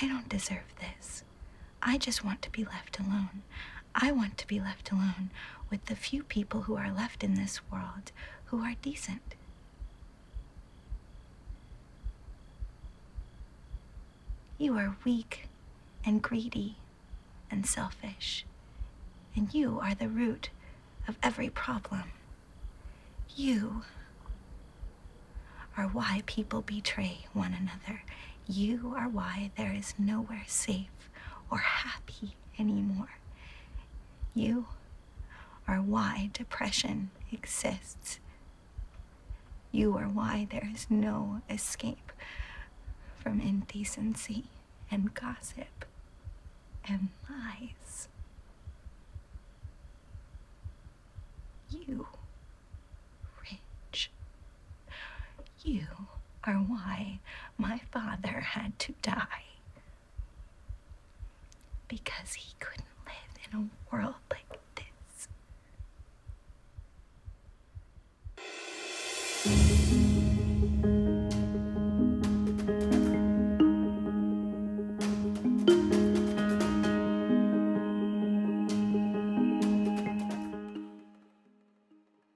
I don't deserve this. I just want to be left alone. I want to be left alone with the few people who are left in this world who are decent. You are weak and greedy and selfish, and you are the root of every problem. You are why people betray one another. You are why there is nowhere safe or happy anymore. You are why depression exists. You are why there is no escape from indecency and gossip and lies. You, Rich, you are why my father had to die. Because he couldn't live in a